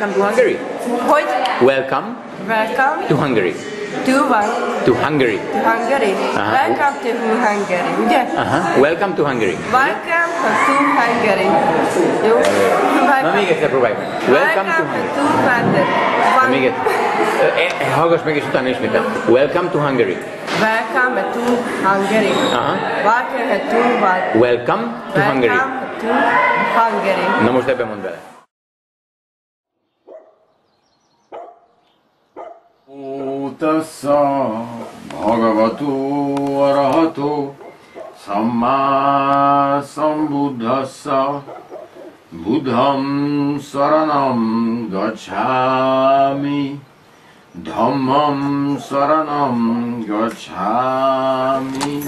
welcome to Hungary? Hogy? Welcome Welcome to Hungary. to van? To Hungary. To Hungary. Aha. Welcome to Hungary, ugye? Aha. Welcome to Hungary. Welcome to Hungary. Jó? Na még egyszer próbálj meg. Welcome to Hungary. to Hungary. Van- Még egyszer. Eh, eh, Hallgass meg és utána ismétel. Welcome to Hungary. Welcome to Hungary. Aha. Welcome to Hungary. Welcome to Hungary. Welcome to Hungary. Na most ebben mondd bele. तस्स भगवतो अरहतो सम्मा सम्बुद्धस्स। बुद्धं शरणं गच्छामि। धम्मं शरणं गच्छामि।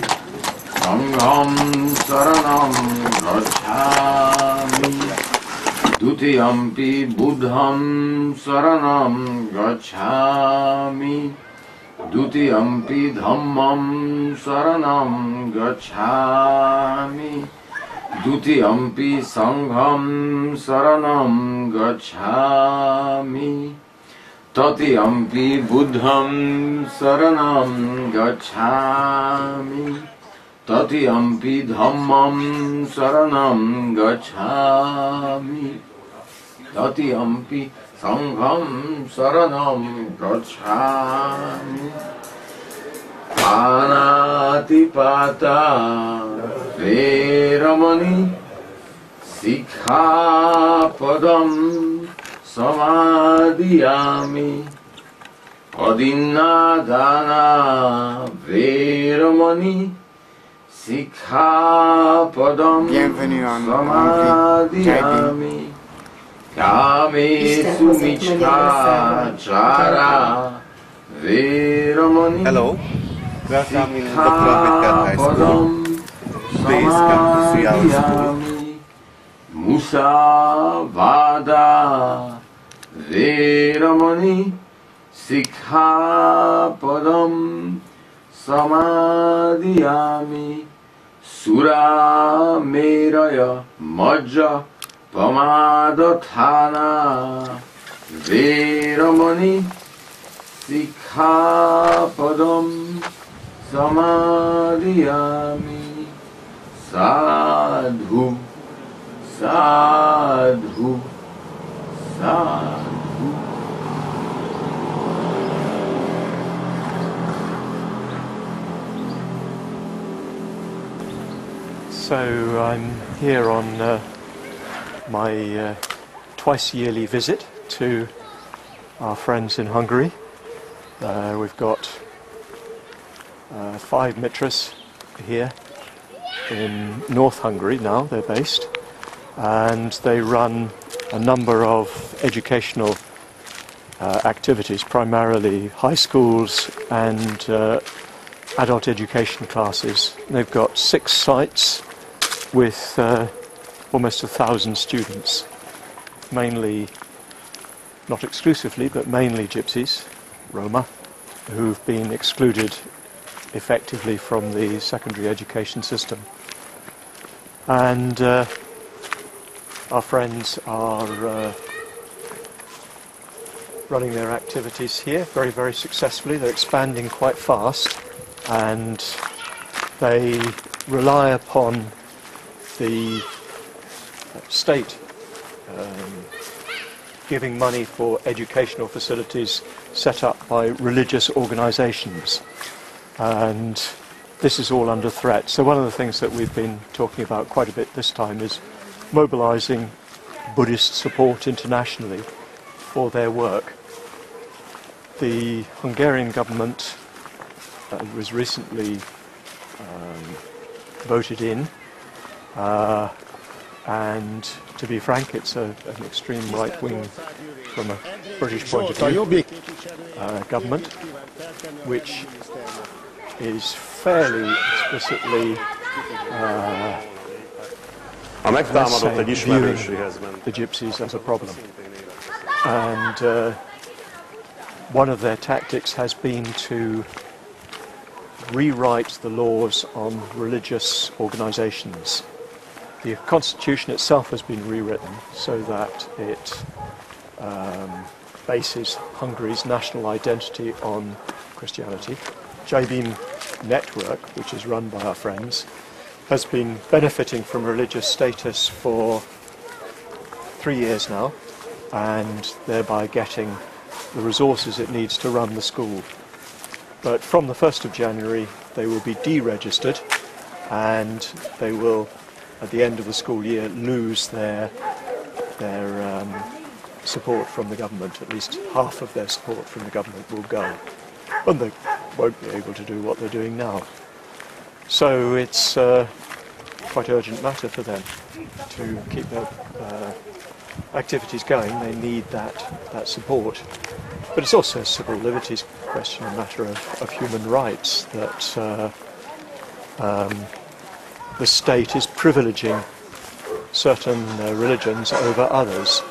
सङ्घं शरणं गच्छामि। द्वितीयम्पि बुद्धं शरणं गच्छामि। द्वितीयम्पि धम्मं शरणं गच्छामि। द्वितीयम्पि सङ्घं शरणं गच्छामि। तृतीयम्पि बुद्धं शरणं गच्छामि। तृतीयम्पि धम्मं शरणं गच्छामि। ততিহম্পি সংঘম শরণম গচ্ছামি পানাতিপাতা রেরমণি শিক্ষাপদম সমাদিয়ামি অদিন্নাদানা প্রেরমণি শিক্ষাপদম সমাদিয়ামি Hello, welcome in Dr. Ambedkar High School. Sikhapadam Please come to see our school. Samadhiyami Musavada Veramani Sikhapadam Samadhiyami Sura Pamadatthana Veramani Sikhapadam Samadhiyami Sadhu Sadhu Sadhu. So I'm here on uh, my uh, twice yearly visit to our friends in Hungary. Uh, we've got uh, five mitras here in North Hungary now, they're based, and they run a number of educational uh, activities, primarily high schools and uh, adult education classes. They've got six sites with uh, almost a thousand students, mainly, not exclusively, but mainly gypsies, Roma, who've been excluded effectively from the secondary education system. And uh, our friends are uh, running their activities here very, very successfully. They're expanding quite fast and they rely upon the state um, giving money for educational facilities set up by religious organizations. And this is all under threat. So, one of the things that we've been talking about quite a bit this time is mobilizing Buddhist support internationally for their work. The Hungarian government uh, was recently um, voted in, uh, and to be frank, it's a, an extreme right wing, from a British point of view, uh, government, which is fairly explicitly A megtámadott Let's say egy the gypsies as a problem. And uh, one of their tactics has been to rewrite the laws on religious organizations. The constitution itself has been rewritten so that it um, bases Hungary's national identity on Christianity. Jai Bhim Network, which is run by our friends, has been benefiting from religious status for three years now and thereby getting the resources it needs to run the school. But from the 1st of January, they will be deregistered and they will, at the end of the school year, lose their, their um, support from the government. At least half of their support from the government will go. And they won't be able to do what they're doing now. So it's uh, quite urgent matter for them to keep their uh, activities going. They need that, that support. But it's also a civil liberties question, a matter of, of human rights, that uh, um, the state is privileging certain uh, religions over others.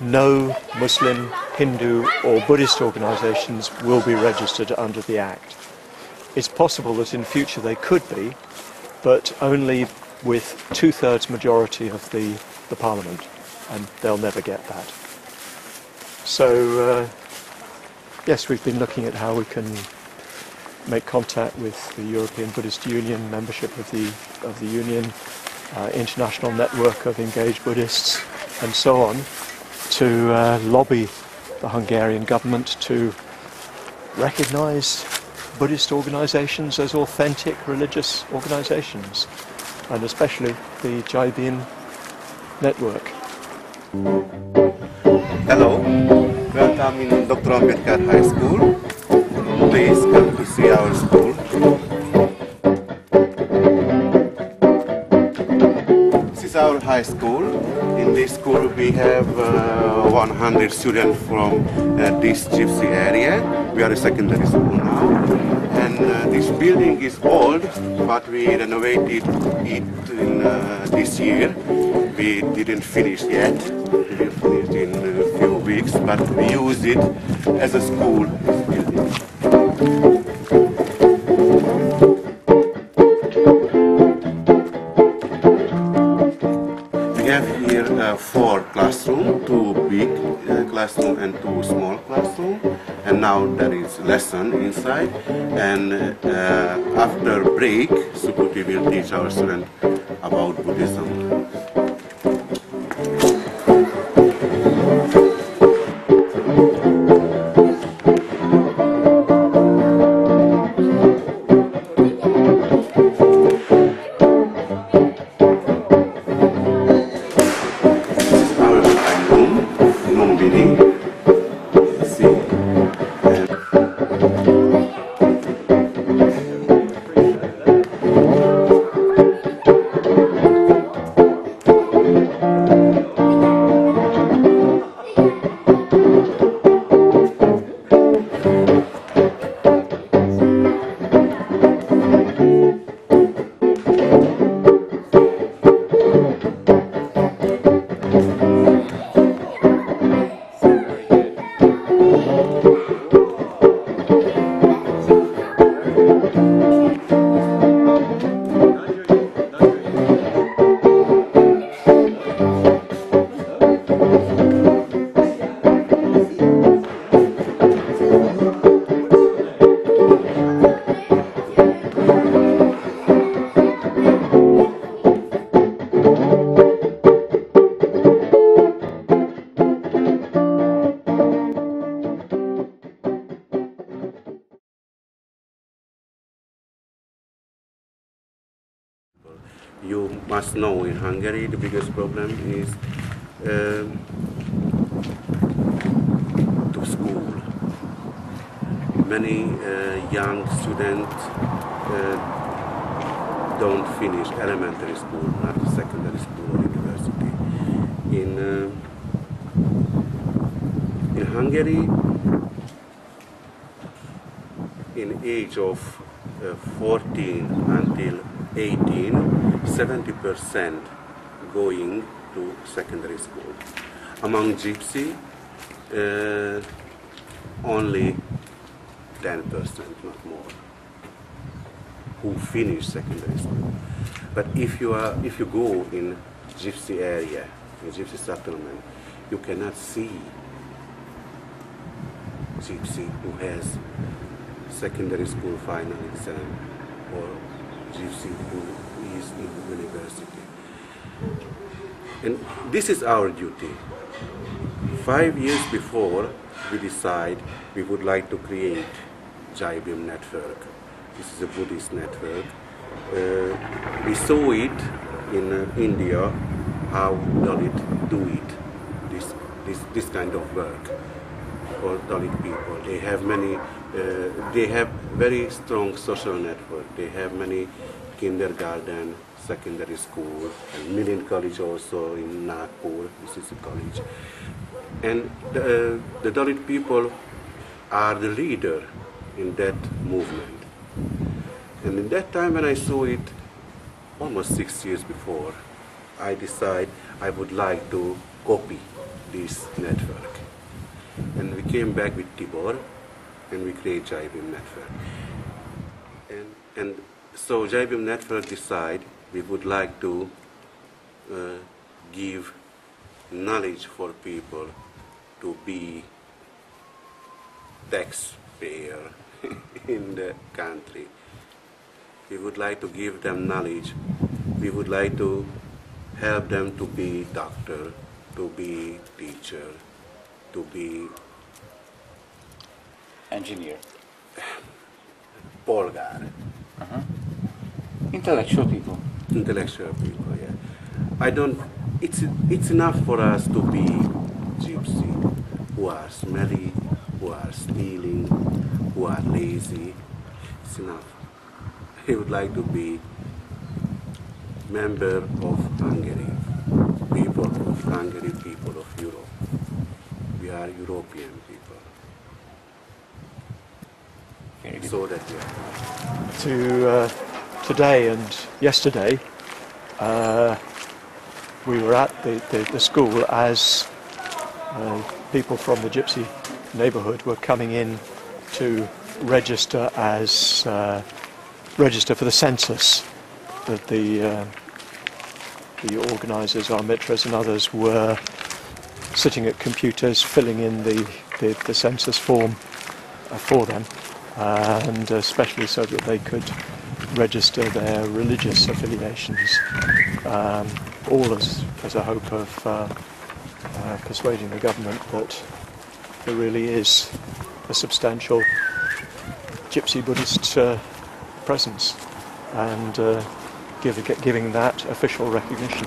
No Muslim, Hindu or Buddhist organisations will be registered under the Act. It's possible that in future they could be, but only with two-thirds majority of the, the Parliament, and they'll never get that. So, uh, yes, we've been looking at how we can make contact with the European Buddhist Union, membership of the, of the Union, uh, international network of engaged Buddhists, and so on, to uh, lobby the Hungarian government to recognise Buddhist organisations as authentic religious organisations, and especially the Jai Bhim network. Hello, welcome in Dr. Ambedkar High School. Please come to see our school. This is our high school. In this school we have uh, 100 students from uh, this gypsy area. We are a secondary school now. And uh, this building is old, but we renovated it in uh, this year. We didn't finish yet. We will finish in a few weeks, but we use it as a school. Classroom and two small classroom. And now there is lesson inside. And uh, after break, Subhuti will teach our student about Buddhism. Hungary the biggest problem is um, to school. Many uh, young students uh, don't finish elementary school, not secondary school or university. In uh, in Hungary, in age of uh, 14 until 18, 70% going to secondary school. Among gypsy, uh, only 10%, not more, who finish secondary school. But if you are, if you go in gypsy area, in gypsy settlement, you cannot see gypsy who has secondary school final exam or gypsy who is in university. And this is our duty. Five years before, we decide we would like to create Jai Bhim network. This is a Buddhist network. Uh, we saw it in uh, India, how Dalit do it, this, this, this kind of work for Dalit people. They have many, uh, they have very strong social network. They have many kindergarten, secondary school, and Million College also in Nagpur. This is a college. And the, uh, the Dalit people are the leader in that movement. And in that time when I saw it, almost six years before, I decided I would like to copy this network. And we came back with Tibor and we create Jai Bhim network. And, and so Jai Bhim network decide we would like to uh, give knowledge for people to be taxpayer in the country. We would like to give them knowledge. We would like to help them to be doctor, to be teacher, to be Engineer. polgar, Intellectual people. Intellectual people. Yeah, I don't. It's it's enough for us to be gypsy, who are smelly, who are stealing, who are lazy. It's enough. He would like to be member of Hungary, people of Hungary, people of Europe. We are European people, Very good. so that we are. to uh, today and yesterday, uh, we were at the, the, the school as uh, people from the Gypsy neighbourhood were coming in to register as uh, register for the census that the uh, the organisers, our mitras and others, were sitting at computers filling in the, the, the census form uh, for them, uh, and especially so that they could register their religious affiliations, um, all as, as a hope of uh, uh, persuading the government that there really is a substantial Gypsy Buddhist uh, presence and uh, give, giving that official recognition.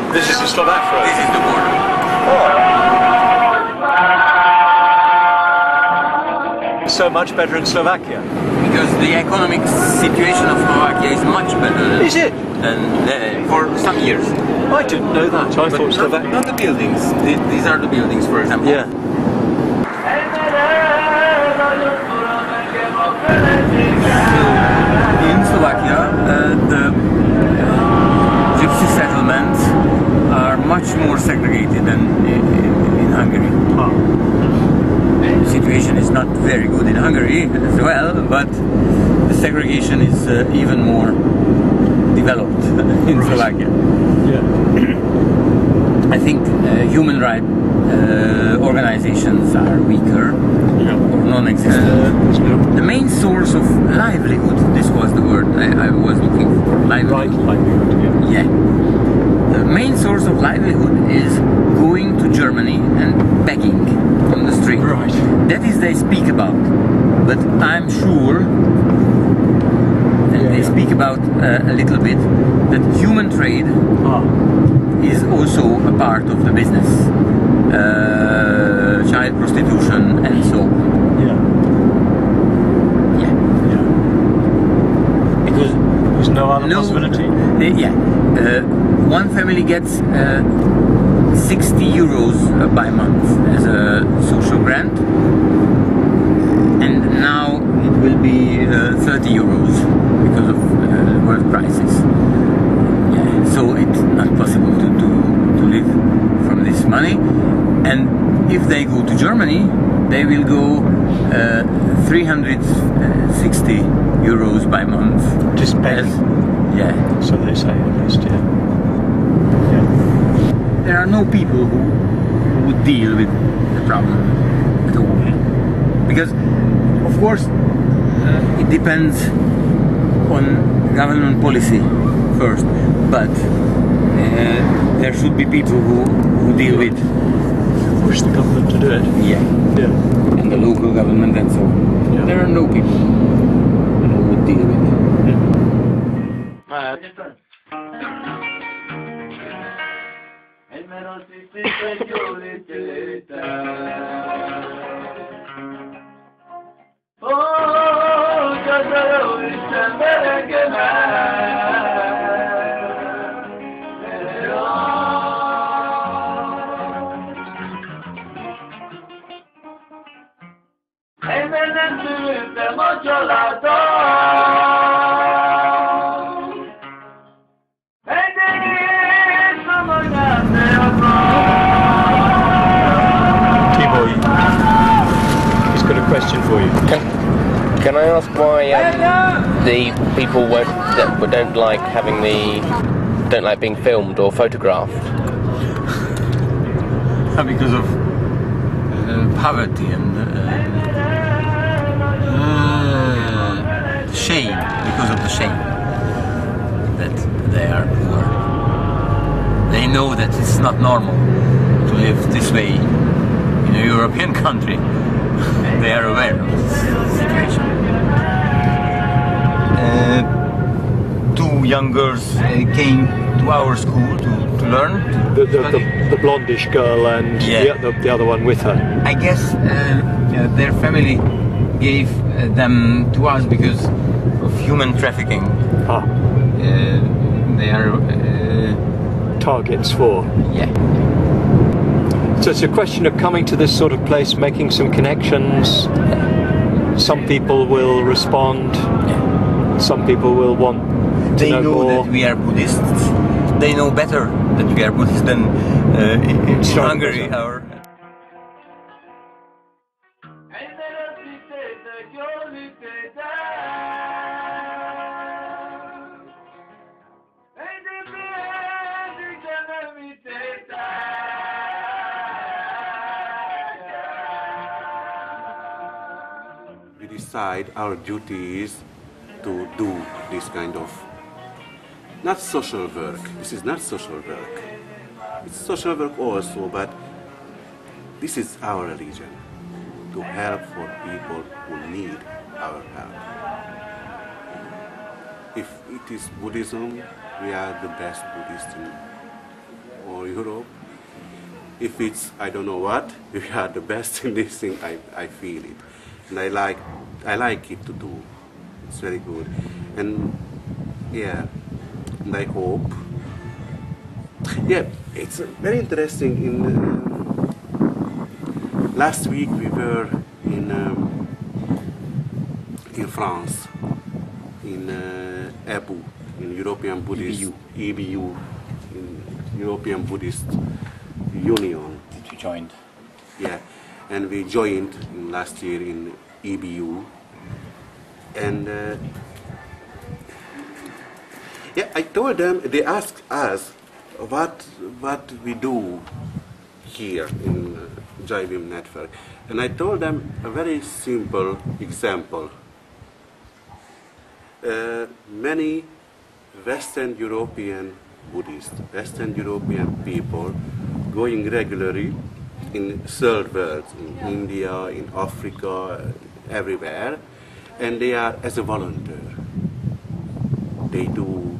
This is the Slovak This is the border. So much better in Slovakia. Because the economic situation of Slovakia is much better than, Is it? than uh, for some years. I didn't know that. I But thought Slovakia. not the buildings. These are the buildings, for example. Yeah. In Slovakia, uh, the much more segregated than in, in, in Hungary. The situation is not very good in Hungary as well, but the segregation is uh, even more developed in Slovakia. Yeah. I think uh, human rights uh, organizations are weaker Yeah. or non-existent. The main source of livelihood, this was the word I, I was looking for, livelihood. right livelihood. Yeah. Yeah. The main source of livelihood is going to Germany and begging on the street. Right. That is they speak about. But I'm sure, and they speak about uh, a little bit, that human trade Ah. is also a part of the business. Uh, child prostitution and so on. Because It's no possibility. Uh, yeah. Uh, one family gets uh, 60 euros uh, by month as a social grant, and now it will be uh, 30 euros because of uh, world prices. Yeah, so it's not possible to, to, to live from this money. And if they go to Germany, they will go uh, 360 euros by month. Just As, yeah. So they say at least, yeah. yeah. there are no people who, who would deal with the problem at all. Because, of course, uh, it depends on government policy first, but uh, there should be people who, who deal with Push the government to do it. yeah, Yeah. and the local government and so on. Yeah. There are no people who would deal with it. He's got a question for you. Can, can I ask why um, the people won't, that don't like having the don't like being filmed or photographed? because of uh, poverty and uh, shame, because of the shame that they are poor. They know that it's not normal to live this way in a European country. they are aware of this situation. Uh, two young girls uh, came to our school to, to learn. The, to the, study. the, the blondish girl and Yeah. the, the, the other one with her. I guess uh, uh, their family gave uh, them to us because of human trafficking. Ah, Uh, they are, uh, targets for. yeah, So it's a question of coming to this sort of place, making some connections. Some people will respond. Some people will want to they know, know that we are Buddhists. They know better that we are Buddhists than uh, in, in Hungary. Our our duty is to do this kind of not social work. This is not social work. It's social work also, but this is our religion to help for people who need our help. If it is Buddhism, we are the best Buddhists in all Europe. If it's I don't know what, we are the best in this thing. I, I feel it, and I like I like it to do. It's very good, and yeah, and I hope. Yeah, it's very interesting. In uh, last week we were in um, in France, in uh, EBU, in European Buddhist EBU, in European Buddhist Union. that we joined. Yeah, and we joined in last year in EBU, and uh, yeah, I told them. They asked us what what we do here in uh, Jai Bhim network, and I told them a very simple example. Uh, many Western European Buddhists, Western European people going regularly in third world, in India, in Africa, everywhere, and they are as a volunteer. They do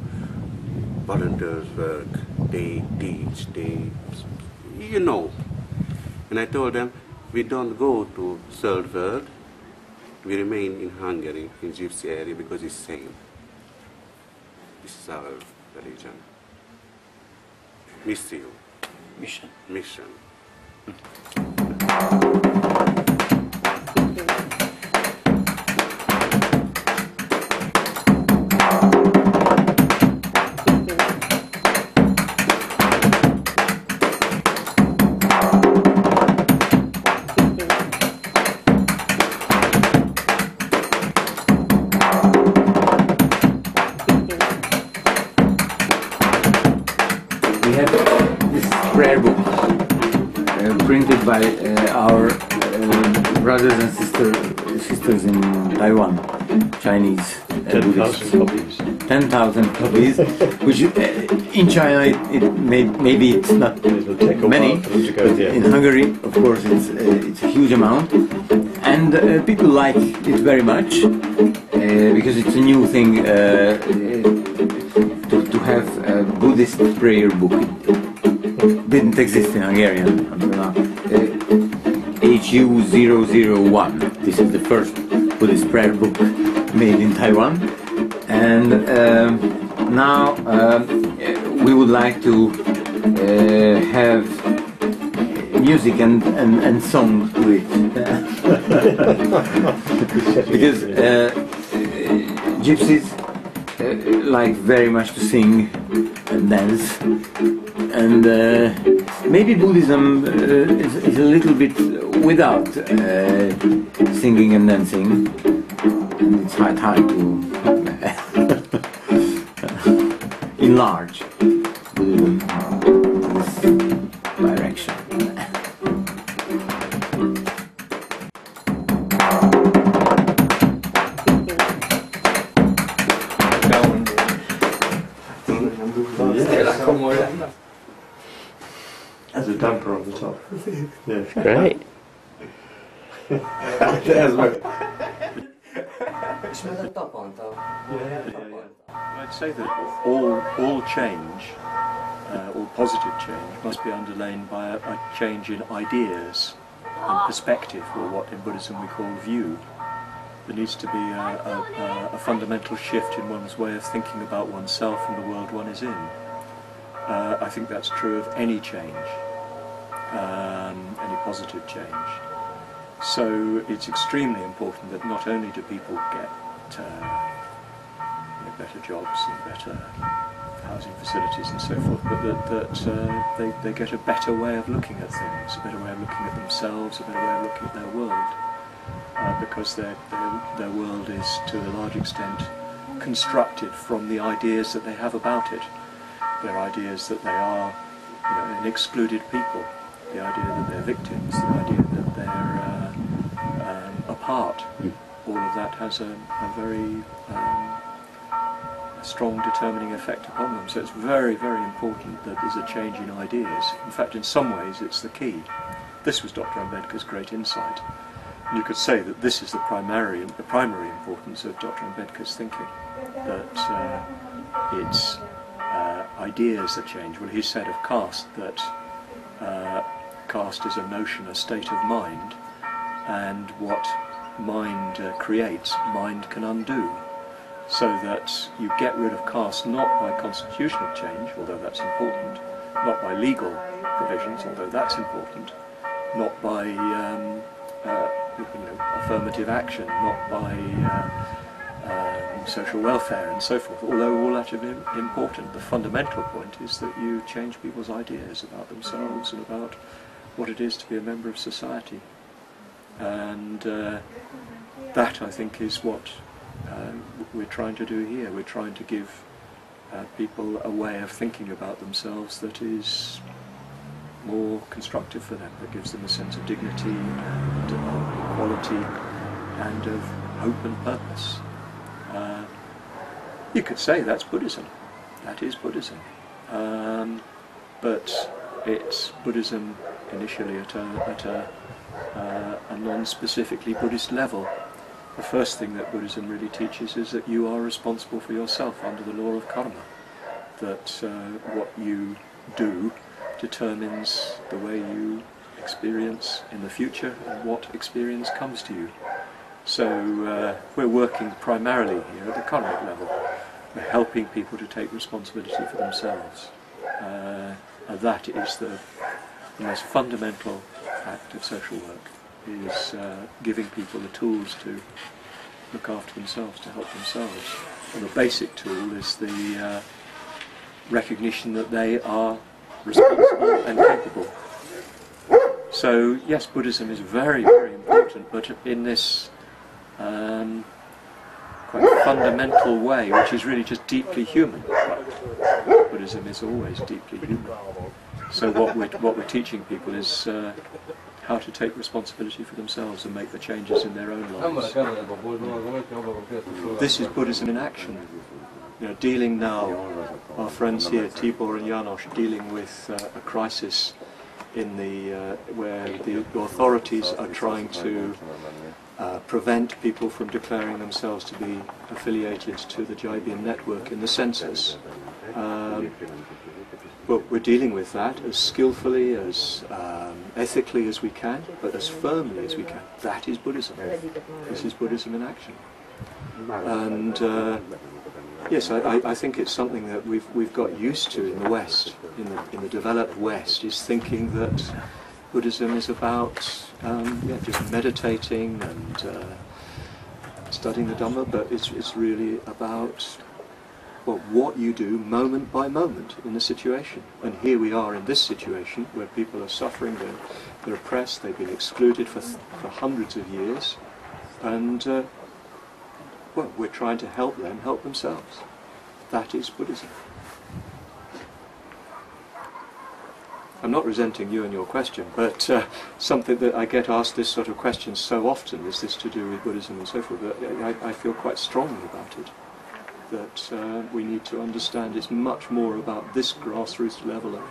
volunteer work, they teach, they, you know. And I told them, we don't go to third world, we remain in Hungary, in Gypsy area, because it's same. This is our religion. Missio, Mission. mission. Hmm. In Taiwan, Chinese uh, Buddhists. 10,000 copies. 10,000 copies, which uh, in China it, it may, maybe it's not It'll take a many, while for them to go but in Hungary, of course, it's, uh, it's a huge amount. And uh, people like it very much uh, because it's a new thing uh, to, to have a Buddhist prayer book. It didn't exist in Hungarian until now. Uh, HU001. This is the first Buddhist prayer book made in Taiwan. And um, now uh, we would like to uh, have music and, and, and song to it. because uh, uh, gypsies uh, like very much to sing and dance. And uh, maybe Buddhism uh, is, is a little bit without uh, singing and dancing. And it's high time to enlarge Buddhism in this direction. There's a damper on the top. yeah. Great. I'd say that all, all change, uh, all positive change, must be underlain by a, a change in ideas and perspective, or what in Buddhism we call view. There needs to be a, a, a, fundamental shift in one's way of thinking about oneself and the world one is in. Uh, I think that's true of any change, um, any positive change. So it's extremely important that not only do people get uh, better jobs and better housing facilities and so forth, but that, that uh, they, they get a better way of looking at things, a better way of looking at themselves, a better way of looking at their world, uh, because their, their, their world is to a large extent constructed from the ideas that they have about it. Their ideas that they are you know, an excluded people, the idea that they're victims, the idea um, apart. All of that has a, a very um, strong determining effect upon them. So it's very, very important that there's a change in ideas. In fact, in some ways, it's the key. This was Dr. Ambedkar's great insight. And you could say that this is the primary, the primary importance of Dr. Ambedkar's thinking. That uh, it's uh, ideas that change. Well, he said of caste that uh, caste is a notion, a state of mind, and what mind uh, creates, mind can undo. So that you get rid of caste not by constitutional change, although that's important, not by legal provisions, although that's important, not by um, uh, you know, affirmative action, not by uh, um, social welfare and so forth, although all that is important. The fundamental point is that you change people's ideas about themselves and about what it is to be a member of society. And uh, that, I think, is what uh, we're trying to do here. We're trying to give uh, people a way of thinking about themselves that is more constructive for them, that gives them a sense of dignity and of equality and of hope and purpose. Uh, you could say that's Buddhism. That is Buddhism. Um, but it's Buddhism initially at a, at a, uh, a non-specifically Buddhist level. The first thing that Buddhism really teaches is that you are responsible for yourself under the law of karma. That uh, what you do determines the way you experience in the future and what experience comes to you. So uh, we're working primarily here at the karmic level. we're helping people to take responsibility for themselves. Uh, and that is the, the most fundamental act of social work, is uh, giving people the tools to look after themselves, to help themselves. And the basic tool is the uh, recognition that they are responsible and capable. So yes, Buddhism is very, very important, but in this um, quite fundamental way, which is really just deeply human. Buddhism is always deeply human. So what we're, what we're teaching people is uh, how to take responsibility for themselves and make the changes in their own lives. This is Buddhism in action. You know, dealing now, our friends here, Tibor and Janos, dealing with uh, a crisis in the uh, where the authorities are trying to uh, prevent people from declaring themselves to be affiliated to the Jai Bhim network in the census. Um, but we're dealing with that as skillfully, as um, ethically as we can, but as firmly as we can. That is Buddhism. This is Buddhism in action. And uh, yes, I, I- I think it's something that we've we've got used to in the West, in the in the developed West, is thinking that Buddhism is about um, yeah, just meditating and uh, studying the Dhamma, but it's it's really about well, what you do moment by moment in the situation. And here we are in this situation where people are suffering, they're, they're oppressed, they've been excluded for, for hundreds of years, and uh, well, we're trying to help them help themselves. That is Buddhism. I'm not resenting you and your question, but uh, something that I get asked this sort of question so often is this to do with Buddhism and so forth. I, I feel quite strongly about it. That uh, we need to understand it's much more about this grassroots level of,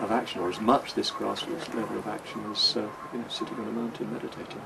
of action, or as much this grassroots level of action as uh, you know, sitting on a mountain meditating.